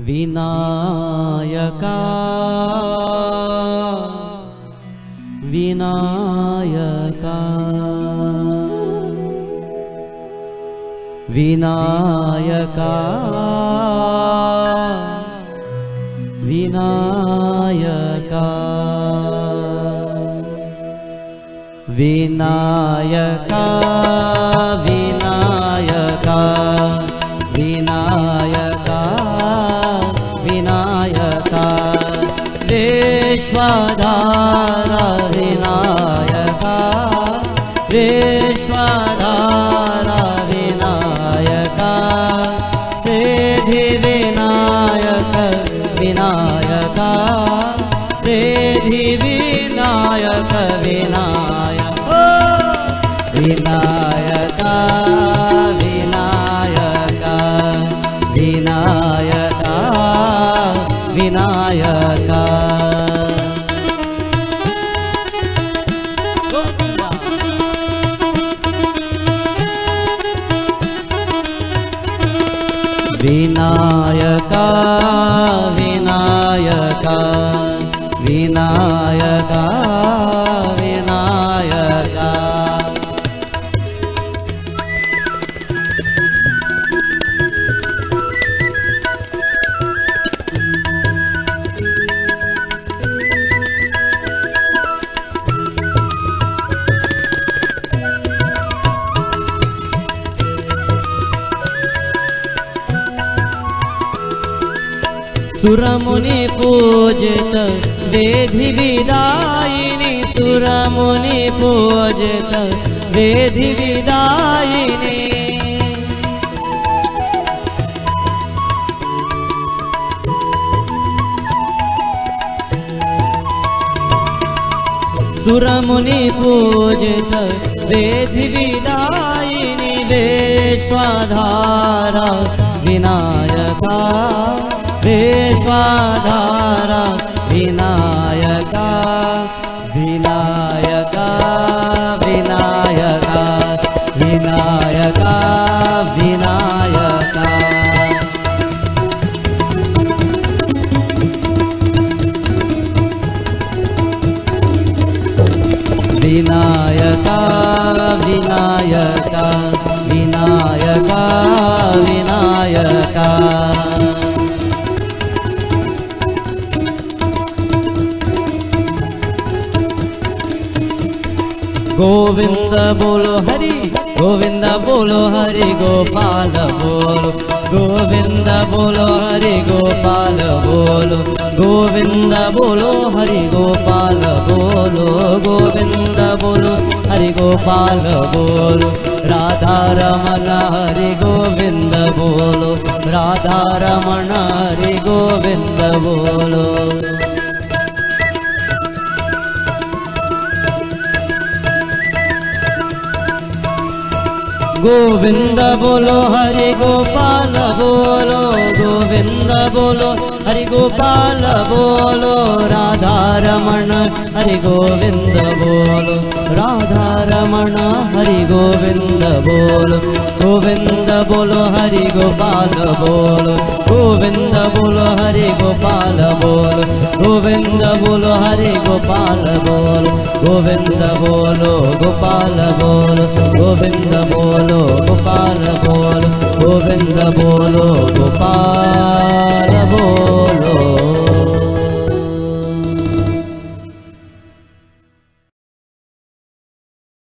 विनायका। विनायका। विनायका। विनायका। विनायका। विनायका विश्वधारा विनायका विश्वधारा विनायका। विनायक विनायका। विनायका विनायका विनायका विनायका विनायका सुरमुनि पूजित विदायिनि सुरमुनि पूजित विदायिनि। सुरमुनि पूजित वेधि विदायिनि विश्वधारा विनायका विश्वधारा विनायका विनायका विनायका विनायका विनायका। विनायका विनायका विनायका विनायका गोविंद बोलो हरि गोविंद बोलो हरि गोपाल बोलो। गोविंद बोलो हरि गोपाल बोलो। गोविंद बोलो हरि गोपाल बोलो। गोविंद बोलो हरि गोपाल बोलो। राधा रमण हरि गोविंद बोलो। राधा रमण हरि गोविंद बोलो गोविंद बोलो हरि गोपाल बोलो गोविंद बोलो हरि गोपाल बोलो राधा रमण हरि गोविंद बोलो राधा रमण हरि गोविंद बोलो गोविंद बोलो हरि गोपाल बोलो गोविंद बोलो हरि गोपाल बोलो गोविंद बोलो हरि गोपाल बोलो गोविंद बोलो गोपाल बोलो गोविंद बोलो गोपाल बोलो गोविंद बोलो गोपाल